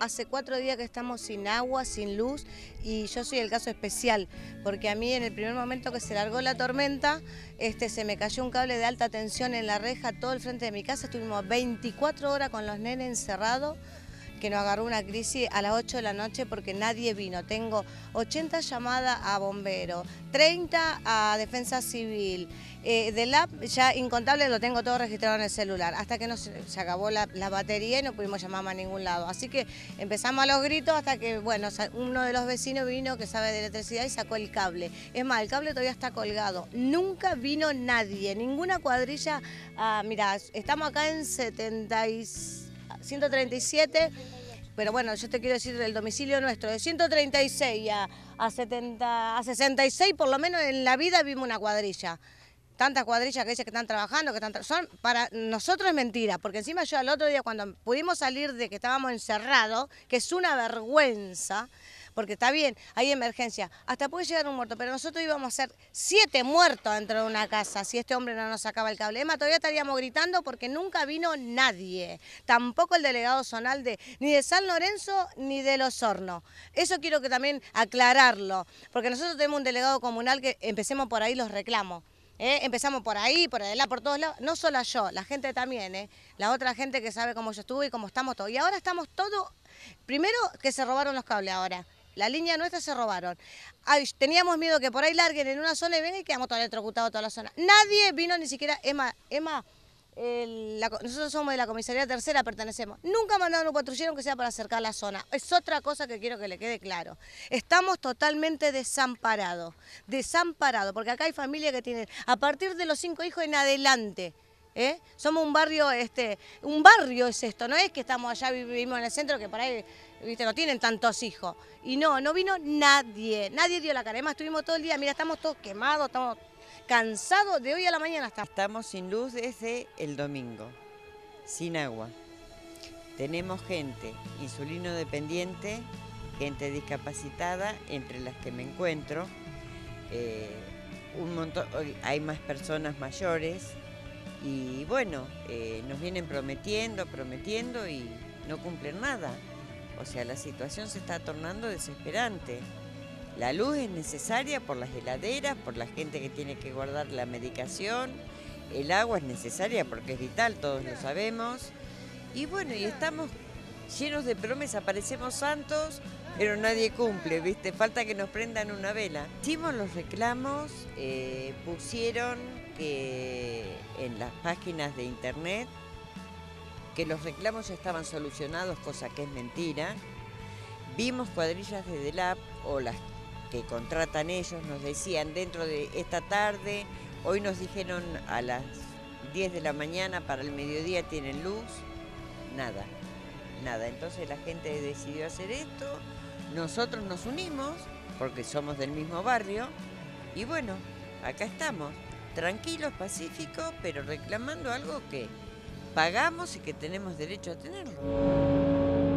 hace cuatro días que estamos sin agua, sin luz y yo soy el caso especial porque a mí en el primer momento que se largó la tormenta este, se me cayó un cable de alta tensión en la reja todo el frente de mi casa, estuvimos 24 horas con los nenes encerrados que nos agarró una crisis a las 8 de la noche porque nadie vino. Tengo 80 llamadas a bomberos, 30 a defensa civil. Eh, del app ya incontable lo tengo todo registrado en el celular, hasta que no se, acabó la, batería y no pudimos llamar a ningún lado. Así que empezamos a los gritos hasta que, bueno, uno de los vecinos vino que sabe de electricidad y sacó el cable. Es más, el cable todavía está colgado. Nunca vino nadie, ninguna cuadrilla. Ah, mira, estamos acá en 76 137, pero bueno, yo te quiero decir del domicilio nuestro, de 136 a, a, 70, a 66 por lo menos en la vida vimos una cuadrilla. Tantas cuadrillas que dicen que están trabajando, que están son para nosotros es mentira, porque encima yo al otro día cuando pudimos salir de que estábamos encerrados, que es una vergüenza, porque está bien, hay emergencia, hasta puede llegar un muerto, pero nosotros íbamos a hacer siete muertos dentro de una casa si este hombre no nos sacaba el cable. Emma, todavía estaríamos gritando porque nunca vino nadie, tampoco el delegado zonal de ni de San Lorenzo ni de Los Hornos. Eso quiero que también aclararlo, porque nosotros tenemos un delegado comunal que empecemos por ahí los reclamos. ¿eh? Empezamos por ahí, por adelante, por todos lados. No solo yo, la gente también, ¿eh? la otra gente que sabe cómo yo estuve y cómo estamos todos. Y ahora estamos todos, primero que se robaron los cables ahora. La línea nuestra se robaron. teníamos miedo que por ahí larguen en una zona y vengan y quedamos todo electrocutados toda la zona. Nadie vino ni siquiera, Emma, Emma, nosotros somos de la comisaría tercera, pertenecemos. Nunca mandaron un patrullero que sea para acercar la zona. Es otra cosa que quiero que le quede claro. Estamos totalmente desamparados, desamparados, porque acá hay familias que tienen a partir de los cinco hijos en adelante. ¿Eh? Somos un barrio, este, un barrio es esto, no es que estamos allá, vivimos en el centro, que por ahí ¿viste? no tienen tantos hijos. Y no, no vino nadie, nadie dio la cara. Además, estuvimos todo el día, mira, estamos todos quemados, estamos cansados de hoy a la mañana hasta. Estamos sin luz desde el domingo, sin agua. Tenemos gente insulino dependiente, gente discapacitada, entre las que me encuentro. Eh, un montón, hay más personas mayores y bueno, eh, nos vienen prometiendo, prometiendo y no cumplen nada. O sea, la situación se está tornando desesperante. La luz es necesaria por las heladeras, por la gente que tiene que guardar la medicación. El agua es necesaria porque es vital, todos lo sabemos. Y bueno, y estamos llenos de promesas, parecemos santos, pero nadie cumple, ¿viste? Falta que nos prendan una vela. Hicimos los reclamos, eh, pusieron que en las páginas de internet que los reclamos estaban solucionados, cosa que es mentira. Vimos cuadrillas de DELAP o las que contratan ellos, nos decían dentro de esta tarde, hoy nos dijeron a las 10 de la mañana para el mediodía tienen luz, nada, nada. Entonces la gente decidió hacer esto, nosotros nos unimos porque somos del mismo barrio y bueno, acá estamos, tranquilos, pacíficos, pero reclamando algo que pagamos y que tenemos derecho a tenerlo.